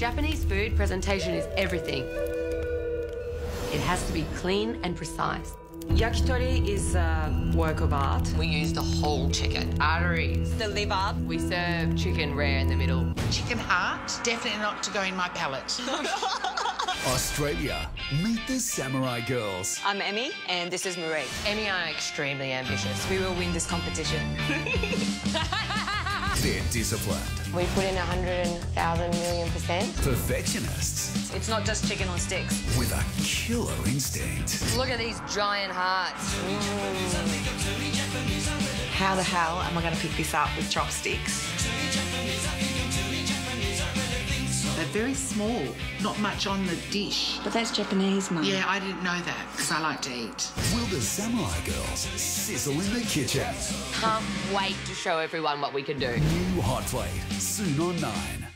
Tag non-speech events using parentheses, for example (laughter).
Japanese food, presentation is everything. It has to be clean and precise. Yakitori is a work of art. We use the whole chicken, arteries, the liver. We serve chicken rare in the middle. Chicken heart, definitely not to go in my palate. (laughs) Australia, meet the Samurai Girls. I'm Emi, and this is Marie. Emi I are extremely ambitious. We will win this competition. (laughs) They're disciplined. We put in a hundred thousand million percent. Perfectionists. It's not just chicken on sticks. With a killer instinct. Look at these giant hearts. Mm. How the hell am I going to pick this up with chopsticks? They're very small, not much on the dish. But that's Japanese, Mum. Yeah, I didn't know that because I like to eat. Will the Samurai Girls sizzle in the kitchen? Can't wait to show everyone what we can do. New Hot Plate, soon on 9.